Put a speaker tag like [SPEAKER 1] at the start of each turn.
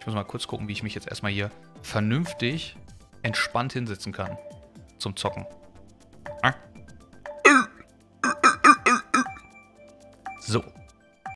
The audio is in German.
[SPEAKER 1] Ich muss mal kurz gucken, wie ich mich jetzt erstmal hier vernünftig entspannt hinsetzen kann. Zum Zocken. Ah. So.